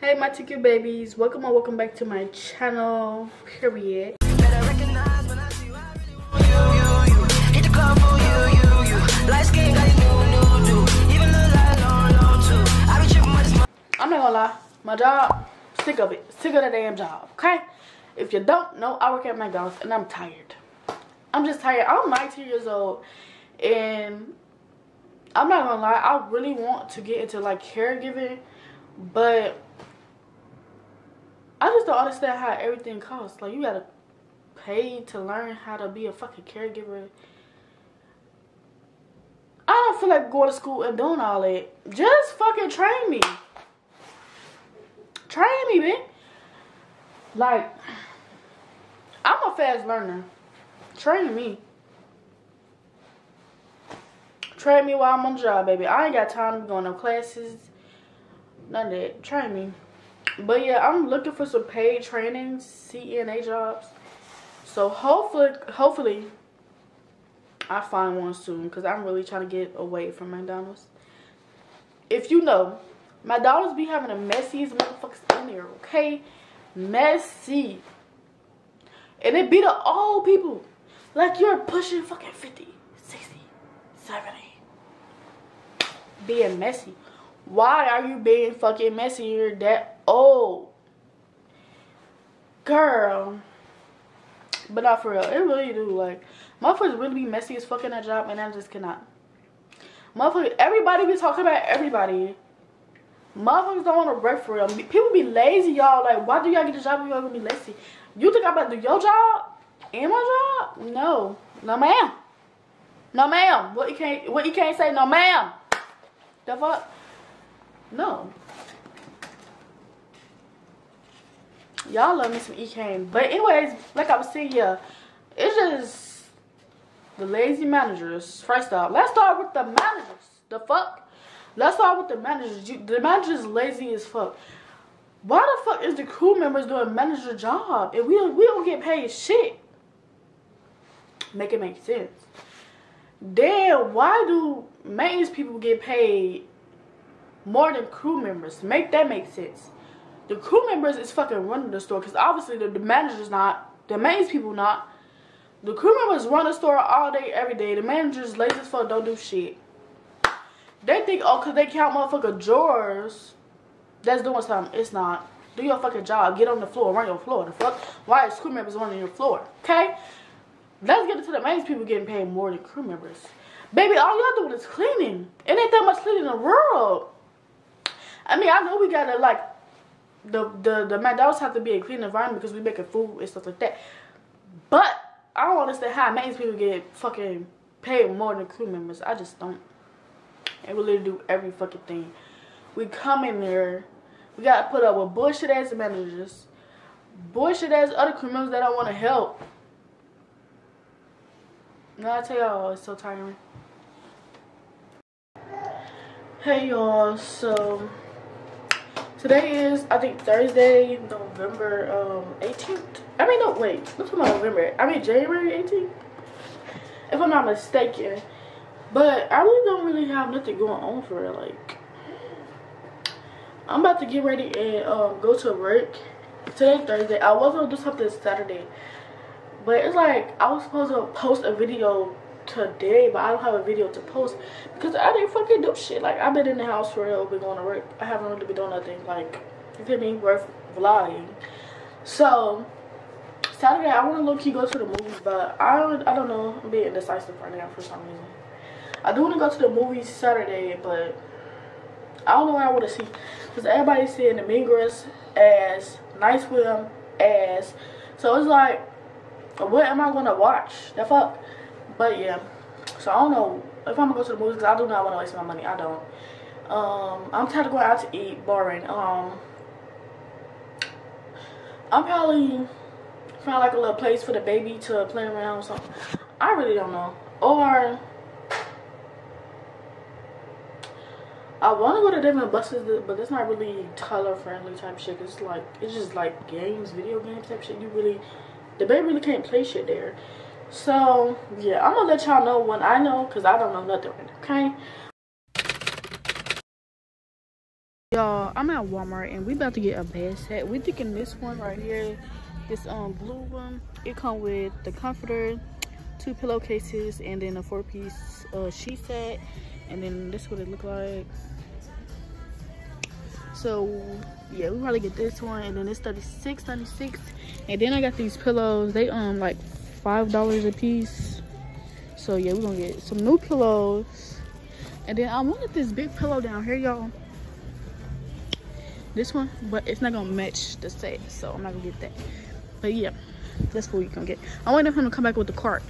Hey my TQ babies, welcome or welcome back to my channel, period. I'm not gonna lie, my job, sick of it, sick of the damn job, okay? If you don't know, I work at McDonald's and I'm tired. I'm just tired. I'm 19 years old and I'm not gonna lie, I really want to get into like caregiving, but I just don't understand how everything costs. Like you gotta pay to learn how to be a fucking caregiver. I don't feel like going to school and doing all that. Just fucking train me. Train me, man. Like, I'm a fast learner. Train me. Train me while I'm on the job, baby. I ain't got time to going to classes. None of that. Train me. But yeah, I'm looking for some paid training, CNA jobs. So hopefully, hopefully, I find one soon because I'm really trying to get away from McDonald's. If you know, McDonald's be having the messiest motherfuckers in there, okay? Messy. And it be the old people. Like you're pushing fucking 50, 60, 70. Being messy. Why are you being fucking messy? You're that old. Girl. But not for real. It really do. Like, motherfuckers really be messy as fucking that job and I just cannot. Motherfuckers, everybody be talking about everybody. Motherfuckers don't want to work for real. People be lazy, y'all. Like, why do y'all get a job if y'all gonna be lazy? You think I'm about to do your job and my job? No. No, ma'am. No, ma'am. What you can't, what you can't say, no, ma'am. The fuck? No. Y'all love me some E But anyways, like I was saying, yeah, it's just the lazy managers. First off, let's start with the managers. The fuck? Let's start with the managers. You, the managers lazy as fuck. Why the fuck is the crew members doing manager job and we don't, we don't get paid shit? Make it make sense. Then why do maintenance people get paid more than crew members. Make that make sense. The crew members is fucking running the store because obviously the, the manager's not. The maintenance people not. The crew members run the store all day, every day. The managers lazy as fuck, don't do shit. They think, oh, because they count motherfucker drawers, that's doing something. It's not. Do your fucking job. Get on the floor. Run your floor. The fuck? Why is crew members running your floor? Okay? Let's get into the maintenance people getting paid more than crew members. Baby, all y'all doing is cleaning. It ain't that much cleaning in the world. I mean, I know we gotta like the the the McDonald's have to be a clean environment because we making food and stuff like that. But I don't understand how maintenance people get fucking paid more than crew members. I just don't. They really do every fucking thing. We come in there, we gotta put up with bullshit ass managers, bullshit ass other crew members that don't want to help. Now I tell y'all, it's so tiring. Hey y'all, so Today is, I think, Thursday, November um, 18th. I mean, no, wait. What's my November? I mean, January 18th? If I'm not mistaken. But I really don't really have nothing going on for it. Like, I'm about to get ready and um, go to work. Today, Thursday. I was going to do something Saturday. But it's like, I was supposed to post a video today, but I don't have a video to post because I didn't fucking do shit. Like, I've been in the house for real, been going to work. I haven't really been doing nothing, like, you feel me, worth vlogging. So, Saturday, I want to low-key go to the movies, but I don't, I don't know. I'm being indecisive right now for some reason. I do want to go to the movies Saturday, but I don't know what I want to see. Because everybody's saying the Mean ass, Night Swim as. So, it's like, what am I going to watch? The fuck? But yeah, so I don't know if I'm gonna go to the movies because I do not want to waste my money. I don't. Um, I'm tired of going out to eat, boring. Um, I'm probably find like a little place for the baby to play around or something. I really don't know. Or I want to go to and Buster's, but it's not really color friendly type shit. It's like it's just like games, video games type shit. You really, the baby really can't play shit there. So, yeah, I'm gonna let y'all know when I know because I don't know nothing right now, okay? Y'all, I'm at Walmart and we about to get a bed set. We thinking this one right here, this um blue one. It come with the comforter, two pillowcases, and then a four-piece uh, sheet set. And then this what it look like. So yeah, we probably get this one, and then it's 36, 96. And then I got these pillows. They um like five dollars a piece. So yeah, we're gonna get some new pillows. And then I wanted this big pillow down here, y'all. This one but it's not gonna match the set so i'm not gonna get that. But yeah that's what we gonna get. I wanted him to come back with the cart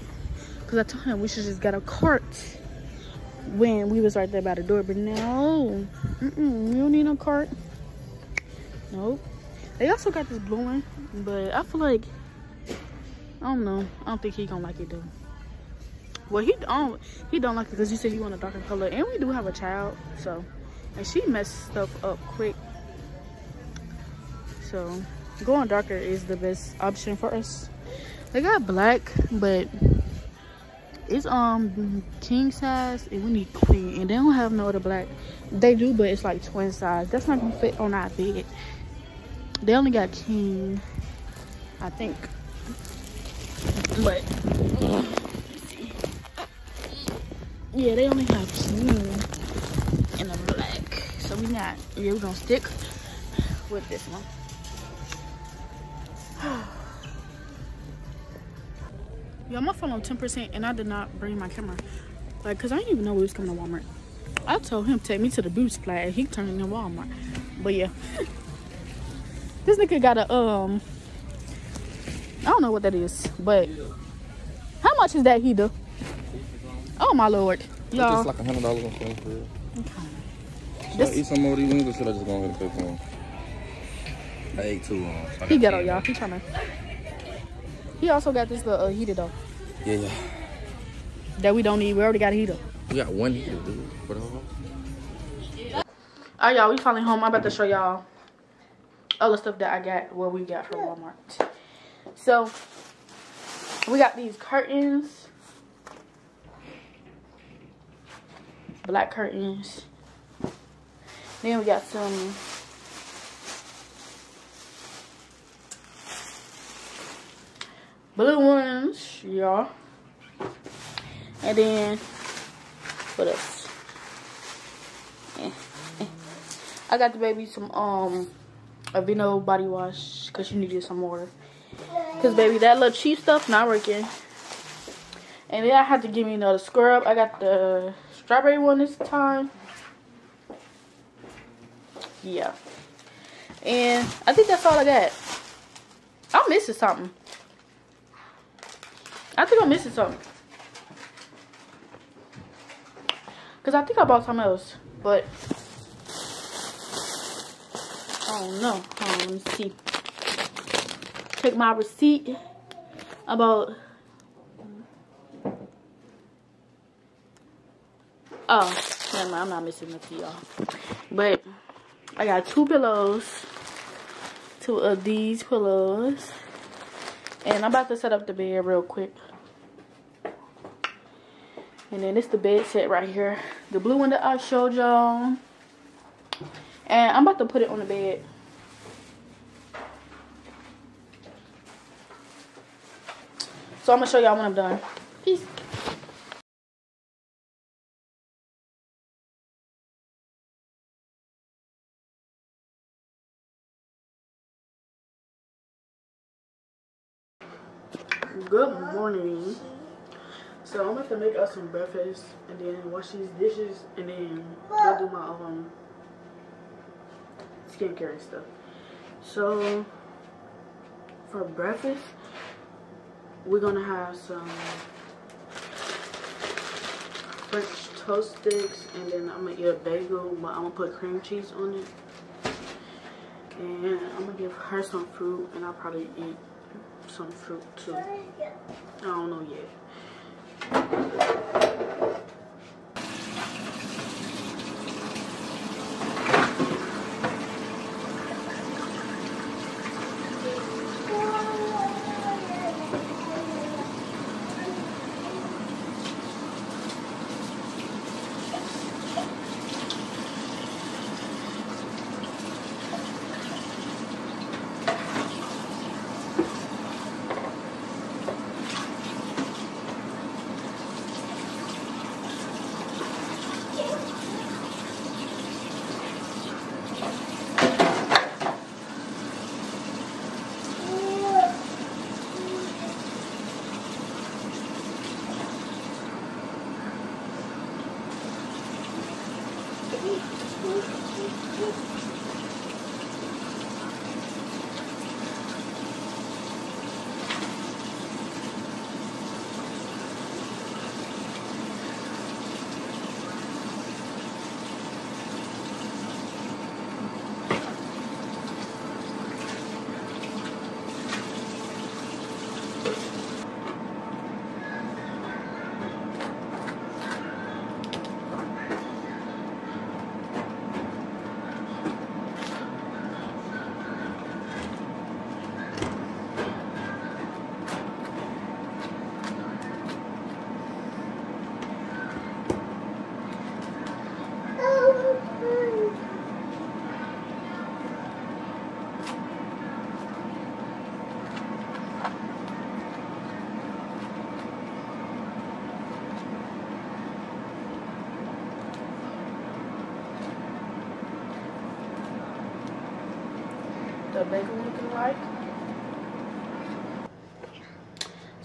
because i told him we should just get a cart when we was right there by the door but no. Mm -mm, we don't need no cart. Nope. They also got this blue one but i feel like i don't know. I don't think he gonna like it though. Well he don't he don't like it because he said he want a darker color. And we do have a child so. And she messed stuff up quick. So going darker is the best option for us. They got black but it's um king size and we need queen. And they don't have no other black. They do but it's like twin size. That's not gonna fit on our bed. They only got king i think but yeah they only have king in a black so we not yeah we're gonna stick with this one Yo, my phone on 10% and I did not bring my camera. Like, cause I didn't even know we was coming to Walmart. I told him take me to the beauty supply he turned in Walmart. But yeah. this nigga got a um I don't know what that is, but how much is that heater? Oh my lord. Y'all. It's like a hundred dollars on phone for real. Okay. Should this... I eat some more of these wings or should I just go ahead and pay for them? I ate two. Um, so he got y'all. He trying to he also got this little uh, heater though. Yeah, yeah. That we don't need. We already got a heater. We got one heater, dude. For the whole. Alright, y'all. We finally home. I'm about to show y'all all the stuff that I got. What we got from Walmart. So we got these curtains. Black curtains. Then we got some blue ones, y'all. And then, what else? Eh, eh. I got the baby some um Aveeno body wash because she needed some more. Cause baby, that little cheap stuff not working. And then I had to give me another scrub. I got the strawberry one this time. Yeah. And I think that's all I got. I'm missing something. I think I'm missing something. Because I think I bought something else. But, I don't know. Let me see. Check my receipt about... Oh, never mind. I'm not missing nothing, y'all. But, I got two pillows. Two of these pillows. And I'm about to set up the bed real quick. And then it's the bed set right here. The blue one that I showed y'all. And I'm about to put it on the bed. So I'm to show y'all when I'm done. Peace. Good morning. So I'm about to make us some breakfast and then wash these dishes and then go do my um skincare and stuff. So for breakfast, we're gonna have some French toast sticks and then I'm gonna eat a bagel, but I'm gonna put cream cheese on it. And I'm gonna give her some fruit and I'll probably eat some fruit too. I don't know yet.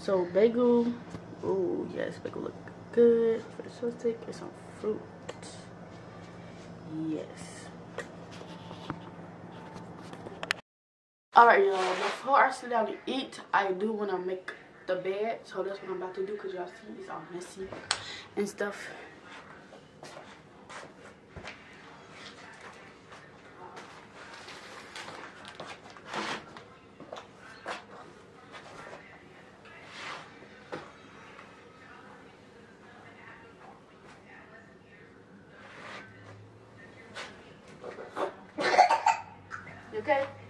So bagel, oh yes, bagel look good. For the stick, it's some fruit. Yes. Alright y'all, before I sit down to eat, I do want to make the bed. So that's what I'm about to do because y'all see it's all messy and stuff. Okay?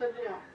Put it on.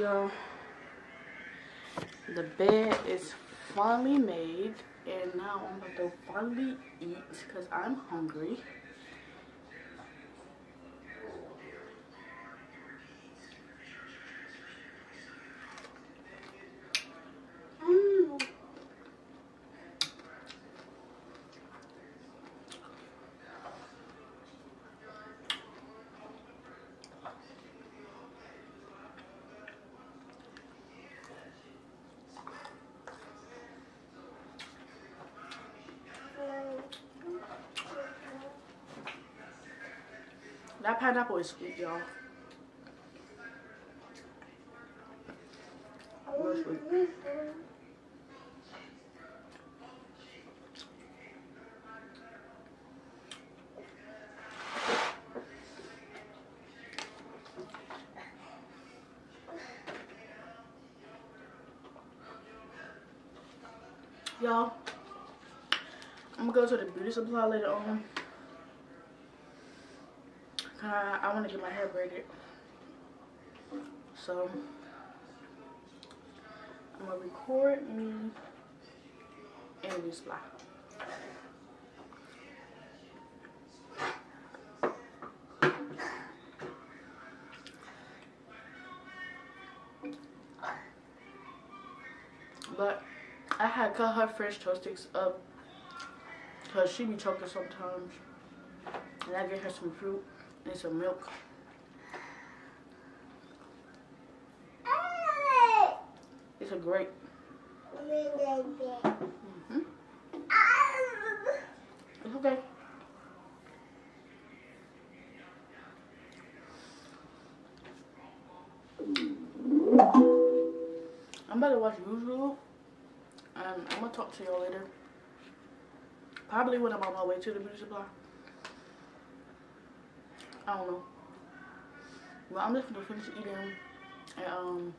Yo, the bed is finally made and now I'm about to finally eat because I'm hungry. Mm. That pineapple is sweet, y'all. Real sweet. Y'all, I'm gonna go to the beauty supply later on. I, I want to get my hair braided. So, I'm going to record me in this supply. But I had cut her French toast sticks up because she be choking sometimes. And I get her some fruit and some milk. It's a great. Mm-hmm. It's okay. I'm about to watch YouTube. And I'm gonna talk to y'all later. Probably when I'm on my way to the beauty supply. I don't know. But I'm just gonna finish eating and um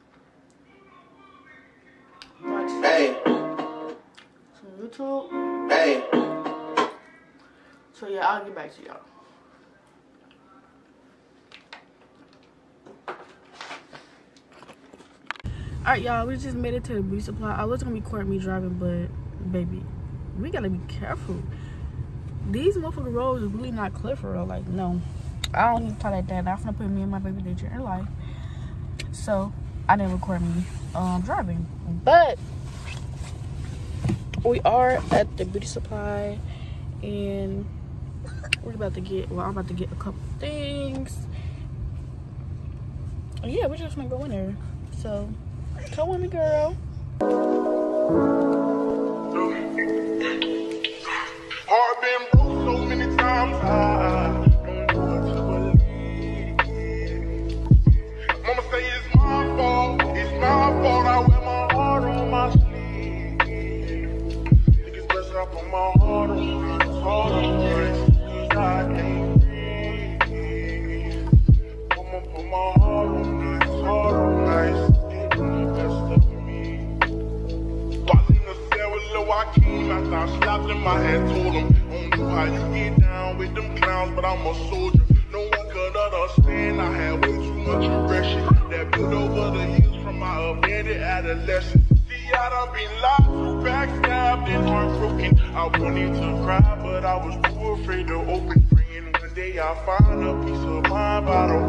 watch hey. some YouTube. Hey. So yeah, I'll get back to y'all. Alright y'all, we just made it to the beauty supply. I was gonna record me driving, but baby, we gotta be careful. These motherfucking roads are really not clear for real. Like, no. I don't even talk like that. I'm gonna put me and my baby danger in life. So I didn't record me um driving. But we are at the beauty supply and we're about to get well I'm about to get a couple things. Yeah, we're just gonna go in there. So come with me girl. Been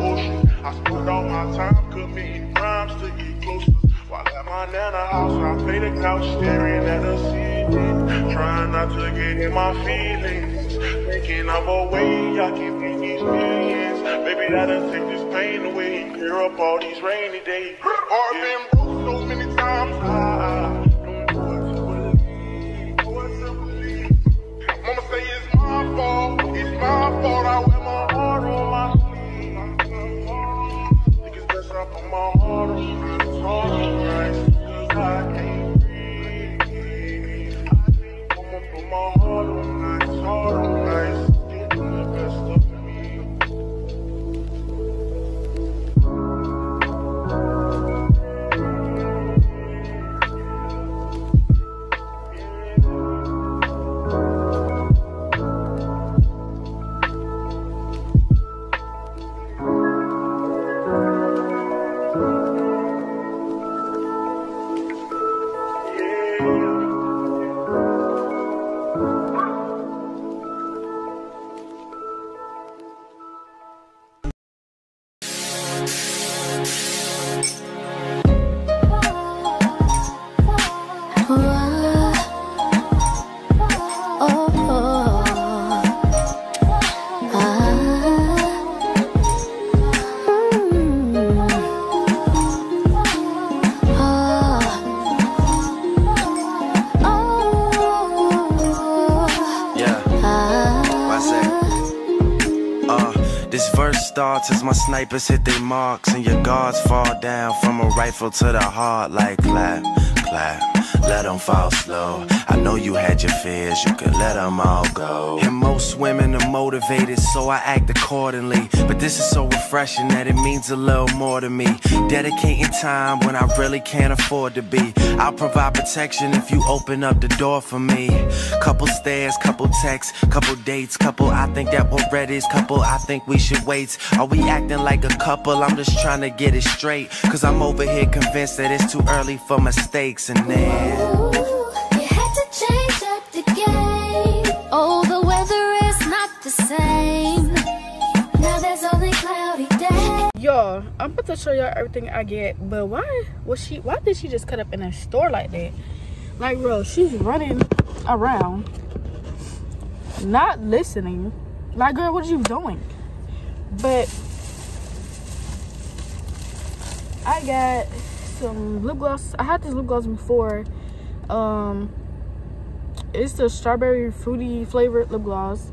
ocean. I spent all my time committing crimes to get closer. While at my nana house, I play the couch staring at the ceiling. Trying not to get in my feelings. Thinking of a way I can make these millions. Baby, that'll take this pain away. Clear up all these rainy days. Yeah. Starts as my snipers hit their marks and your guards fall down from a rifle to the heart like clap, clap let them fall slow. I know you had your fears, you can let them all go. And most women are motivated, so I act accordingly. But this is so refreshing that it means a little more to me. Dedicating time when I really can't afford to be. I'll provide protection if you open up the door for me. Couple stares, couple texts, couple dates, couple I think that we're ready, couple I think we should wait. Are we acting like a couple? I'm just trying to get it straight. Cause I'm over here convinced that it's too early for mistakes and then. Oh, the weather is not the same. Now there's only cloudy days. Y'all, I'm about to show y'all everything I get, but why was she why did she just cut up in a store like that? Like bro, she's running around, not listening. Like girl, what are you doing? But I got some lip gloss. I had this lip gloss before um it's the strawberry fruity flavored lip gloss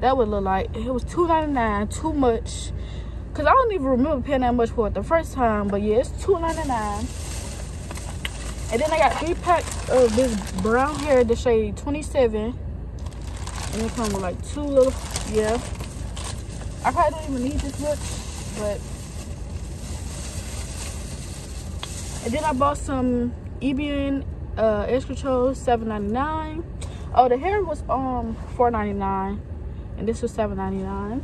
that would look like it was 2.99 too much because i don't even remember paying that much for it the first time but yeah it's 2.99 And then I got three packs of this brown hair, the shade 27. And it comes with like two little, yeah. I probably don't even need this much, but. And then I bought some Ebin uh, edge control, 7.99. Oh, the hair was um 4.99, and this was 7.99.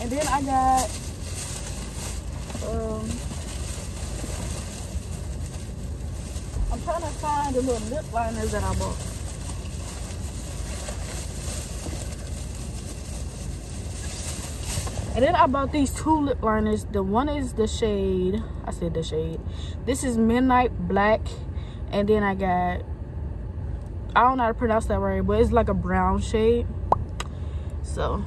And then I got um I'm trying to find the little lip liners that I bought. And then I bought these two lip liners. The one is the shade, I said the shade. This is Midnight Black. And then I got, I don't know how to pronounce that right, but it's like a brown shade. So,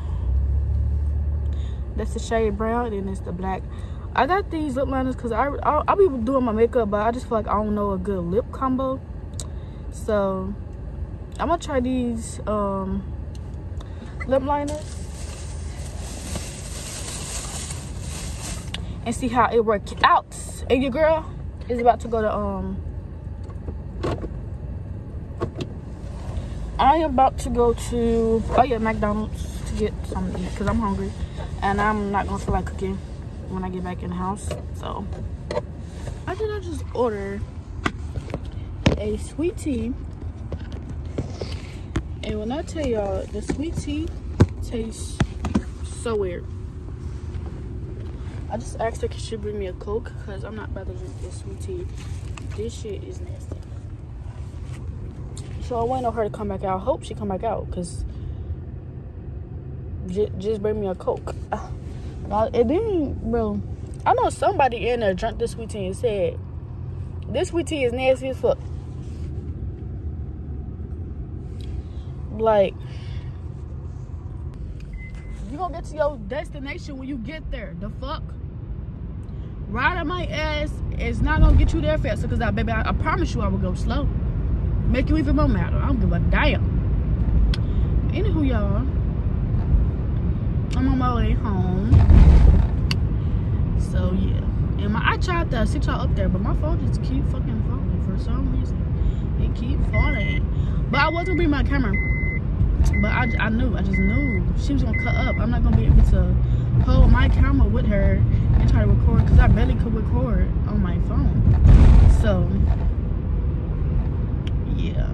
that's the shade brown, and then it's the black. I got these lip liners because I, I, I'll be doing my makeup, but I just feel like I don't know a good lip combo. So, I'm to try these um, lip liners. And see how it works out. And your girl is about to go to um I am about to go to oh yeah McDonald's to get something because I'm hungry and I'm not gonna feel like cooking when I get back in the house. So I did I just order a sweet tea and when I tell y'all the sweet tea tastes so weird. I just asked her, could she bring me a Coke? Because I'm not about to drink this sweet tea. This shit is nasty. So I waiting on her to come back out. I hope she come back out. Because just bring me a Coke. It didn't, bro. I know somebody in there drank this sweet tea and said, this sweet tea is nasty as fuck. Like, you gonna get to your destination when you get there. The fuck? Ride on my ass is not gonna get you there faster because I baby I, I, promise you I will go slow. Make you even more mad. I don't give a damn. Anywho, y'all. I'm on my way home. So yeah. And my I tried to sit y'all up there, but my phone just keep fucking falling for some reason. It keep falling. But I was gonna bring my camera. But I, I knew, I just knew she was gonna cut up. I'm not gonna be able to hold my camera with her and try to record because I barely could record on my phone. So, yeah.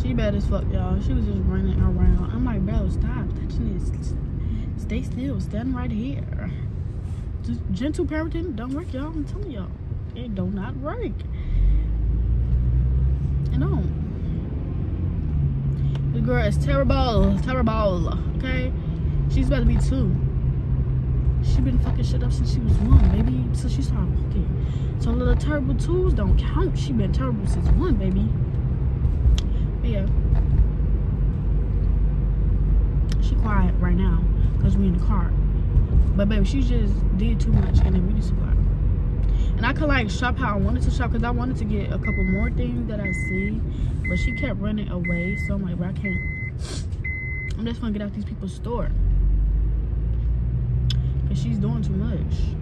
She bad as fuck, y'all. She was just running around. I'm like, bro, stop touching this. Stay still. Stand right here. Just gentle parenting don't work, y'all. I'm telling y'all. It do not work. You know. The girl is terrible, terrible, okay? She's about to be two. She been fucking shit up since she was one, baby. Since she started walking. So little terrible twos don't count. She been terrible since one, baby. But yeah. She quiet right now because we in the car. But baby, she just did too much and then we just quiet and I could like shop how I wanted to shop because I wanted to get a couple more things that I see. But she kept running away so I'm like bro I can't. I'm just gonna get out these people's store. Because she's doing too much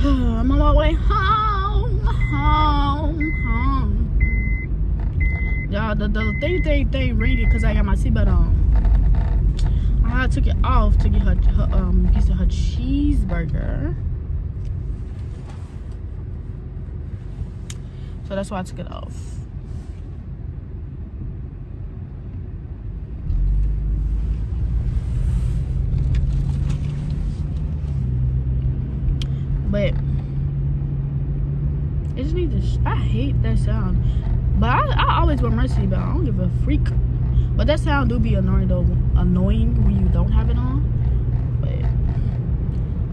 I'm on my way home, home, home. Y'all, the, the thing, thing, thing ringing because I got my seatbelt on. I took it off to get her, her um piece of her cheeseburger. So that's why I took it off. But it just needs to. I hate that sound. But I, I always wear my seatbelt. I don't give a freak. But that sound do be annoying though. Annoying when you don't have it on. But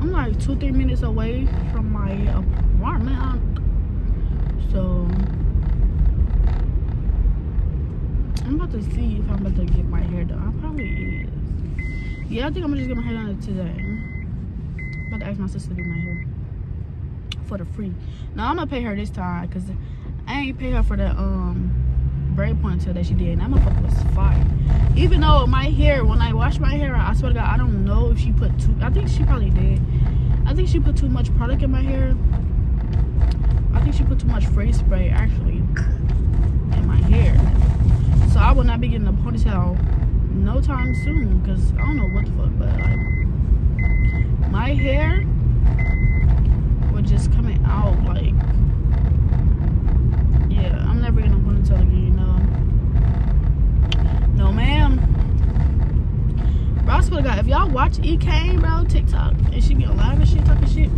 I'm like two, three minutes away from my apartment. So I'm about to see if I'm about to get my hair done. I probably is. Yeah, I think I'm gonna just get my hair done today. I'm about to ask my sister to do my hair for the free. Now I'm gonna pay her this time because I ain't pay her for the um braid ponytail that she did. And that motherfucker was fire. Even though my hair, when I wash my hair, I swear to God, I don't know if she put too. I think she probably did. I think she put too much product in my hair. I think she put too much face spray actually in my hair. So I will not be getting a ponytail no time soon because I don't know what the fuck, but like my hair just coming out like yeah, I'm never gonna ponytail again, no. No ma'am. Bro, I swear to God, if y'all watch E Kane, bro, TikTok, and she be on live and shit, talking shit,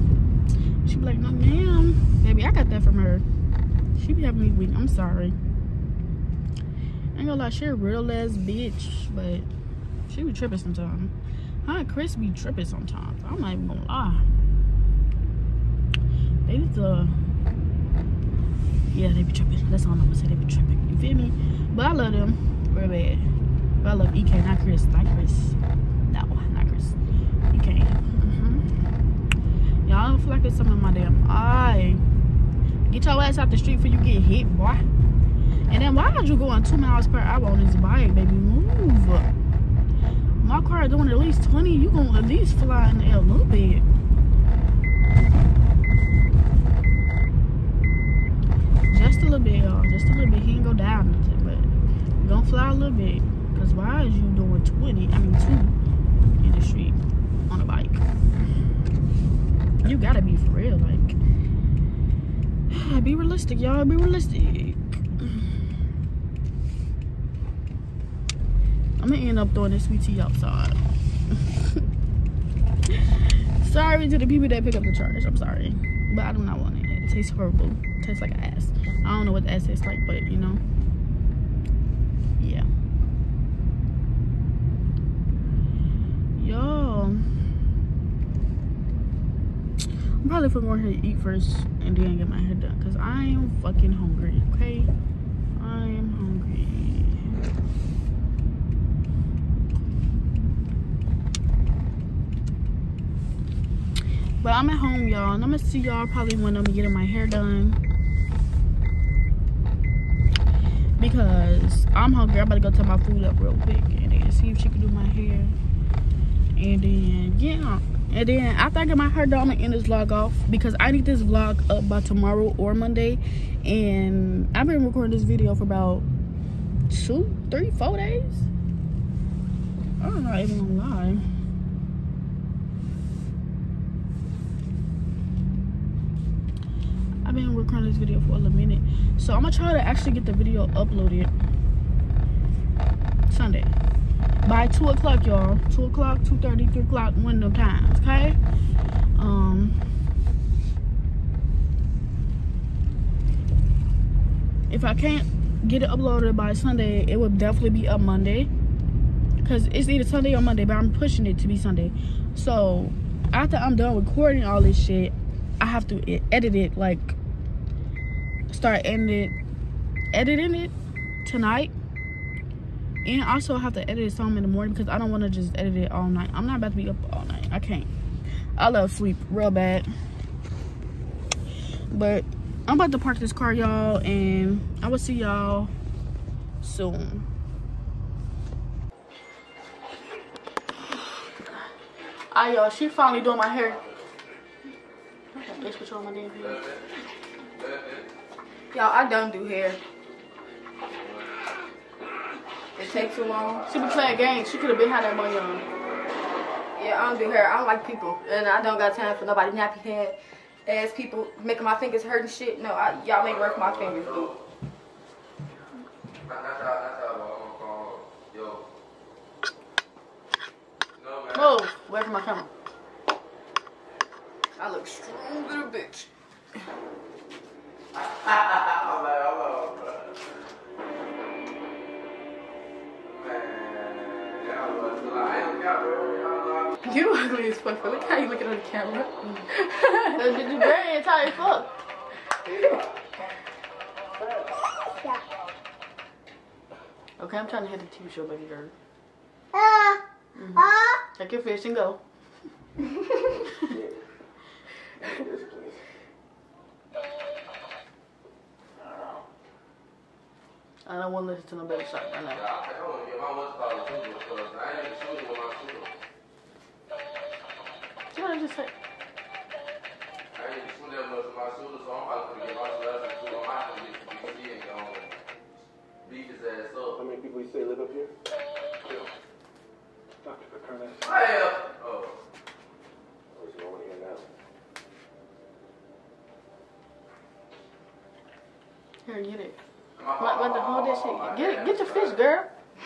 she be like, no ma'am. Baby, I got that from her. She be having me weak. I'm sorry. I ain't gonna lie, she a real ass bitch, but she be tripping sometimes. Huh, Chris be tripping sometimes. I'm not even gonna lie. They need to, yeah, they be tripping. That's all I'm gonna say. They be tripping. You feel me? But I love them real bad. But I love EK, not Chris. Not Chris. No, not Chris. EK. Mm-hmm. Y'all don't feel like it's something in my damn eye. Get your ass out the street before you get hit, boy. And then why are you going two miles per hour on this bike, baby? Move. My car doing at least 20. You gonna at least fly in the air a little bit. Just a little bit, y'all. Just a little bit. He ain't go down but gonna fly a little bit. Cause why is you doing 20? I mean two in the street on a bike? You gotta be for real, like. Be realistic, y'all. Be realistic. I'm gonna end up throwing this sweet tea outside. sorry to the people that pick up the charge. I'm sorry. But I do not want it. It tastes horrible. Tastes like ass. I don't know what the ass tastes like, but you know. Yeah. Yo. I'm probably gonna go ahead and eat first and then get my hair done. Cause I am fucking hungry, okay? I am hungry. But I'm at home, y'all, and I'm gonna see y'all probably when I'm getting my hair done. Because I'm hungry. I'm about to go tell my food up real quick and then see if she can do my hair. And then, yeah. And then after I get my hair done, I'm gonna end this vlog off because I need this vlog up by tomorrow or Monday. And I've been recording this video for about two, three, four days. I'm not even gonna lie. I've been recording this video for a minute. So I'm gonna try to actually get the video uploaded Sunday. By 2 o'clock, y'all. 2 o'clock, 2.30, 3 o'clock, one of them times, okay? Um, if I can't get it uploaded by Sunday, it will definitely be up Monday. Because it's either Sunday or Monday, but I'm pushing it to be Sunday. So, after I'm done recording all this shit, I have to edit it, like, start editing it, editing it tonight. And also I have to edit it some in the morning because I don't want to just edit it all night. I'm not about to be up all night. I can't. I love sleep real bad. But I'm about to park this car, y'all, and I will see y'all soon. Alright, y'all, she finally doing my hair. Bitch, control my damn hair. Y'all, I don't do hair. It takes too long. She be playing games. She could have been had that money on. Yeah, I don't do hair. I don't like people. And I don't got time for nobody nappy head ass people making my fingers hurt and shit. No, I, y'all make work my fingers, dude. Move away from my camera. I look strong little bitch. Ugly as fuck. but Look how you looking on the camera. you very entire fuck. Okay, I'm trying to hit the TV show, baby girl. Mm-hmm. Take your fish and go.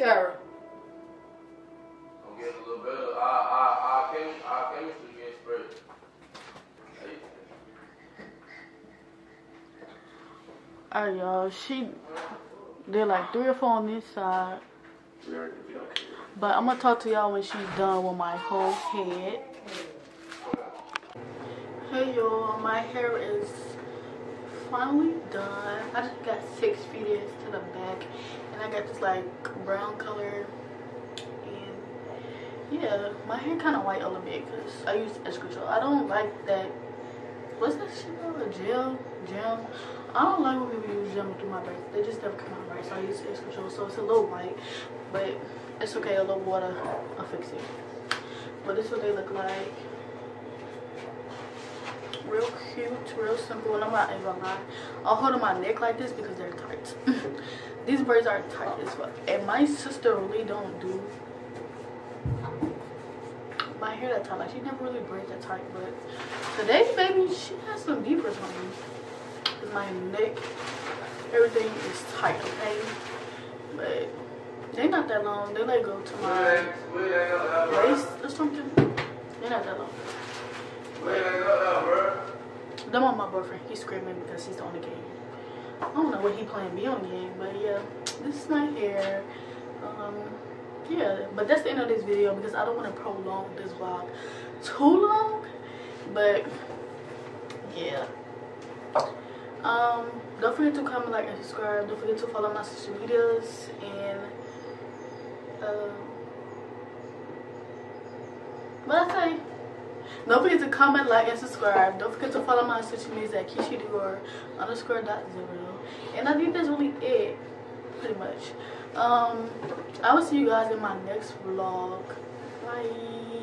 Sarah. I'm getting a little better. Our, our, our, chem, our chemistry getting spread. Y'all. She did like three or four on this side. We are gonna be okay. But I'm gonna talk to y'all when she's done with my whole head. Hey y'all, my hair is finally done. I just got six feet to the back and I got this like brown color and yeah, my hair kind of white a little bit because I use escrow. I don't like that. What's that shit called? Gel? Gel? I don't like when people use gel through my braids. They just never come out right. So I use escrow. So it's a little white, but it's okay. A little water, I'll fix it. But this is what they look like. Real cute, real simple, and I'm not even gonna lie. I'll hold on my neck like this because they're tight. These braids are tight as fuck. And my sister really don't do my hair that tight. Like she never really braids that tight, but today, baby, she has some beavers on me. Cause my neck, everything is tight, okay? But they not that long. They like go to my they, where they up there, waist or something. They're not that long. Where they up there, bro? Them on my boyfriend. He's screaming because he's the only game. I don't know what he playing on game, but yeah, this is my hair. Um, yeah, but that's the end of this video because I don't want to prolong this vlog too long. But yeah. Um, don't forget to comment, like, and subscribe. Don't forget to follow my social medias and um, what I say? Don't forget to comment, like, and subscribe. Don't forget to follow my social medias at Kisha Dior underscore dot zero. And I think that's really it, pretty much. Um, I will see you guys in my next vlog. Bye.